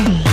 Mm-hmm.